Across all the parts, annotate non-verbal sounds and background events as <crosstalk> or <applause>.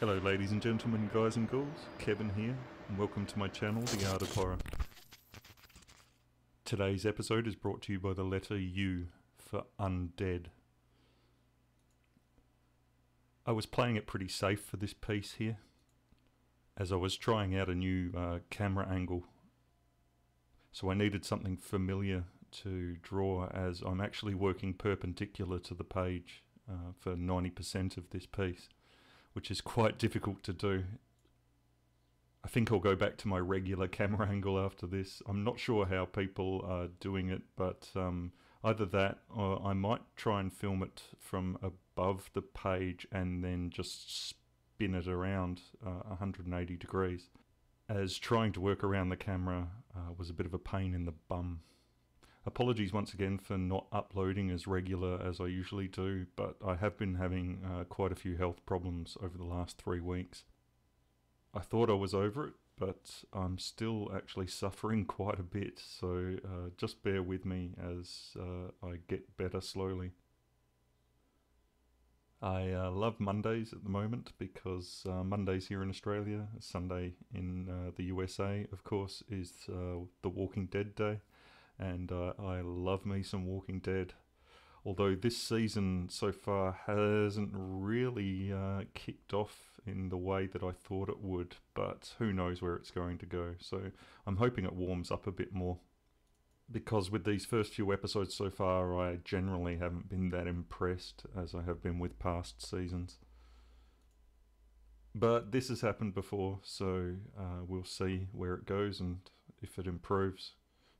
Hello ladies and gentlemen, guys and girls, Kevin here, and welcome to my channel, The Art of Horror. Today's episode is brought to you by the letter U for Undead. I was playing it pretty safe for this piece here, as I was trying out a new uh, camera angle. So I needed something familiar to draw as I'm actually working perpendicular to the page uh, for 90% of this piece which is quite difficult to do. I think I'll go back to my regular camera <laughs> angle after this. I'm not sure how people are doing it, but um, either that or I might try and film it from above the page and then just spin it around uh, 180 degrees, as trying to work around the camera uh, was a bit of a pain in the bum. Apologies once again for not uploading as regular as I usually do, but I have been having uh, quite a few health problems over the last three weeks. I thought I was over it, but I'm still actually suffering <laughs> quite a bit, so uh, just bear with me as uh, I get better slowly. I uh, love Mondays at the moment because uh, Mondays here in Australia, Sunday in uh, the USA, of course, is uh, the Walking Dead Day and uh, I love me some Walking Dead. Although this season so far hasn't really uh, kicked off in the way that I thought it would, but who knows where it's going to go. So I'm hoping it warms up a bit more. Because with these first few episodes so far, I generally haven't been that impressed as I have been with past seasons. But this has happened before, so uh, we'll see where it goes and if it improves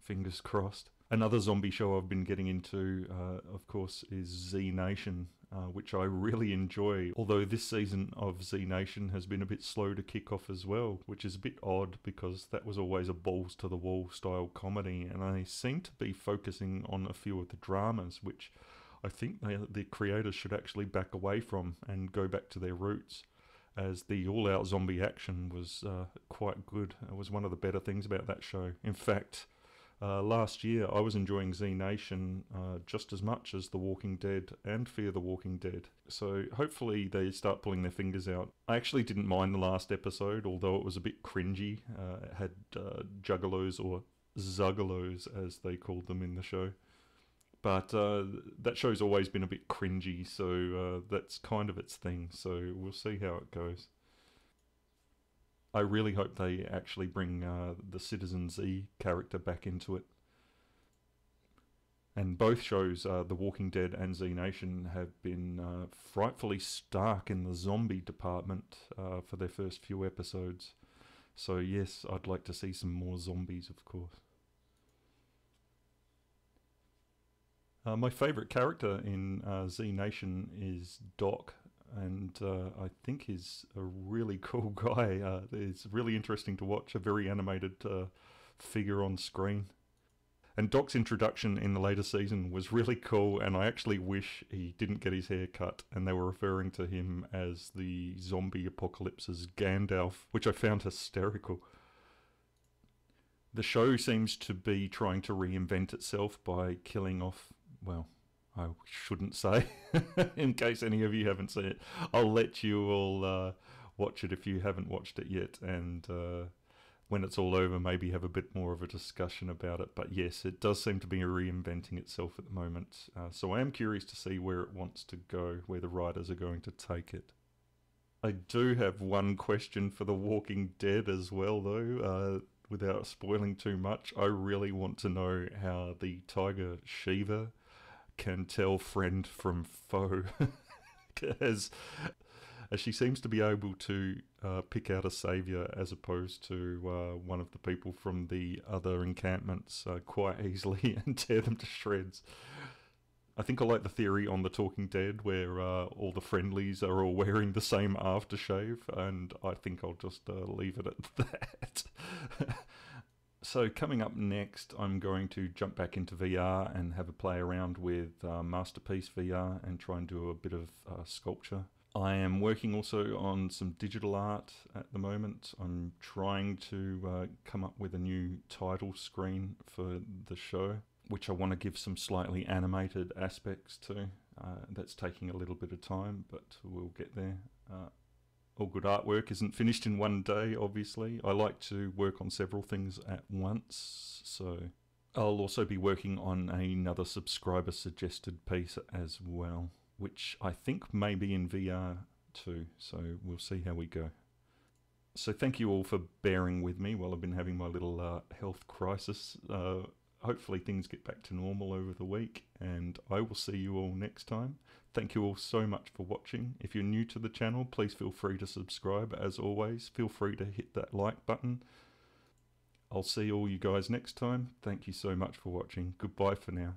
fingers crossed. Another zombie show I've been getting into, uh, of course, is Z Nation, uh, which I really enjoy. Although this season of Z Nation has been a bit slow to kick off as well, which is a bit odd because that was always a balls to the wall style comedy, and I seem to be focusing on a few of the dramas, which I think they, the creators should actually back away from and go back to their roots. As the all out zombie action was uh, quite good. It was one of the better things about that show. In fact, uh, last year, I was enjoying Z Nation uh, just as much as The Walking Dead and Fear the Walking Dead. So hopefully they start pulling their fingers out. I actually didn't mind the last episode, although it was a bit cringy. Uh, it had uh, juggalos or zuggalos, as they called them in the show. But uh, that show's always been a bit cringy, so uh, that's kind of its thing. So we'll see how it goes. I really hope they actually bring uh, the Citizen Z character back into it. And both shows, uh, The Walking Dead and Z Nation, have been uh, frightfully stark in the zombie department uh, for their first few episodes. So, yes, I'd like to see some more zombies, of course. Uh, my favourite character in uh, Z Nation is Doc, and uh, I think he's a really <laughs> cool guy. Uh, it's really interesting to watch a very animated uh, figure on screen. And Doc's introduction in the later season was really cool, and I actually wish he didn't get his hair cut, and they were referring to him as the zombie apocalypse's Gandalf, which I found hysterical. The show seems to be trying to reinvent itself by killing off, well, I shouldn't say, <laughs> in case any of you haven't seen it. I'll let you all uh, watch it if you haven't watched it yet, and uh, when it's all over, maybe have a bit more of a discussion about it. But yes, it does seem to be reinventing itself at the moment. Uh, so I am curious to see where it wants to go, where the writers are going to take it. I do have one question for The Walking Dead as well, though. Uh, without spoiling too much, I really want to know how the tiger Shiva can tell friend from foe. <laughs> as, as she seems to be able to uh, pick out a savior as opposed to uh, one of the people from the other encampments uh, quite easily <laughs> and tear them to shreds. I think I like the theory on The Talking Dead where uh, all the friendlies are all wearing the same aftershave, and I think I'll just uh, leave it at <laughs> that. So coming up next, I'm going to jump back into VR and have a play around with uh, Masterpiece VR and try and do a bit of uh, sculpture. I am working also on some digital art at the moment. I'm trying to uh, come up with a new title screen for the show, which I want to give some slightly animated aspects to. Uh, that's taking a little bit of time, but we'll get there. All good artwork isn't finished in one day, obviously. I like to work on several things at once, so I'll also be working on another subscriber suggested piece as well, which I think may be in VR too, so we'll see how we go. So, thank you all for bearing with me while I've been having my little uh, health crisis. Uh, hopefully, things get back to normal over the week, and I will see you all next time. Thank you all so much for watching. If you're new to the channel, please feel free to subscribe. As always, feel free to hit that like button. I'll see all you guys next time. Thank you so much for watching. Goodbye for now.